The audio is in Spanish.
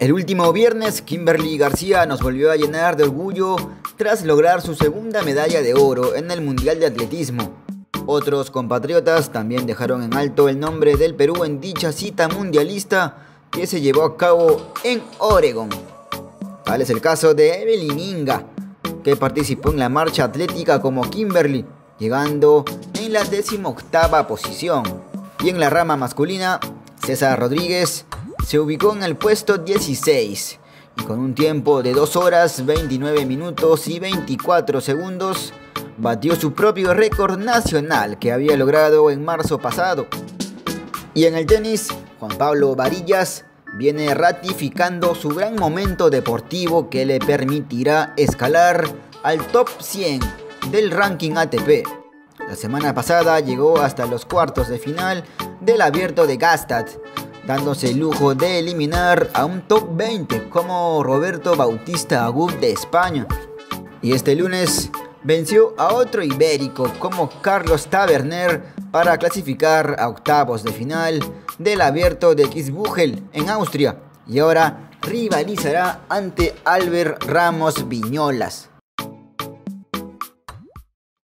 El último viernes, Kimberly García nos volvió a llenar de orgullo tras lograr su segunda medalla de oro en el Mundial de Atletismo. Otros compatriotas también dejaron en alto el nombre del Perú en dicha cita mundialista que se llevó a cabo en Oregon. Tal es el caso de Evelyn Inga, que participó en la marcha atlética como Kimberly, llegando en la decimoctava posición. Y en la rama masculina, César Rodríguez se ubicó en el puesto 16 y con un tiempo de 2 horas 29 minutos y 24 segundos batió su propio récord nacional que había logrado en marzo pasado. Y en el tenis, Juan Pablo Varillas viene ratificando su gran momento deportivo que le permitirá escalar al top 100 del ranking ATP. La semana pasada llegó hasta los cuartos de final del abierto de Gastad dándose el lujo de eliminar a un top 20 como Roberto Bautista Agut de España. Y este lunes venció a otro ibérico como Carlos Taberner para clasificar a octavos de final del abierto de Kitzbühel en Austria y ahora rivalizará ante Albert Ramos Viñolas.